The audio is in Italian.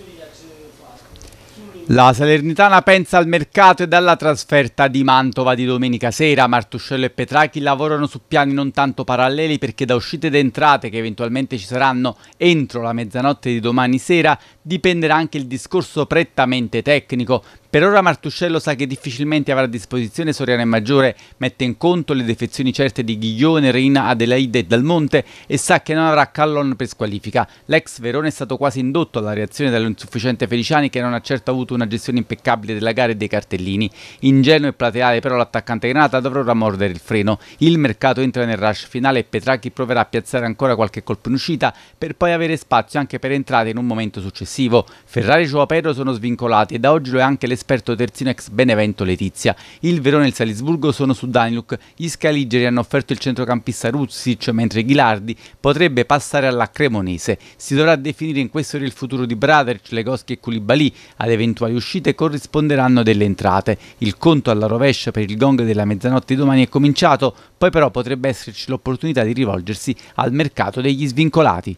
to La Salernitana pensa al mercato e alla trasferta di Mantova di domenica sera. Martuscello e Petrachi lavorano su piani non tanto paralleli perché da uscite ed entrate che eventualmente ci saranno entro la mezzanotte di domani sera dipenderà anche il discorso prettamente tecnico. Per ora Martuscello sa che difficilmente avrà a disposizione Soriano e Maggiore, mette in conto le defezioni certe di Ghiglione, Reina, Adelaide e Dalmonte e sa che non avrà Callon per squalifica. L'ex Verone è stato quasi indotto alla reazione dall'insufficiente Feliciani che non ha certo avuto una gestione impeccabile della gara e dei cartellini. Ingenuo e plateale però l'attaccante Granata dovrà mordere il freno. Il mercato entra nel rush finale e Petracchi proverà a piazzare ancora qualche colpo in uscita per poi avere spazio anche per entrate in un momento successivo. Ferrari e Joao Pedro sono svincolati e da oggi lo è anche l'esperto terzino ex Benevento Letizia. Il Verone e il Salisburgo sono su Daniluk, gli Scaligeri hanno offerto il centrocampista Ruzic, mentre Ghilardi potrebbe passare alla Cremonese. Si dovrà definire in questo il futuro di Braderic, Legoschi e Koulibaly. Ad eventuali uscite corrisponderanno delle entrate. Il conto alla rovescia per il gong della mezzanotte di domani è cominciato, poi però potrebbe esserci l'opportunità di rivolgersi al mercato degli svincolati.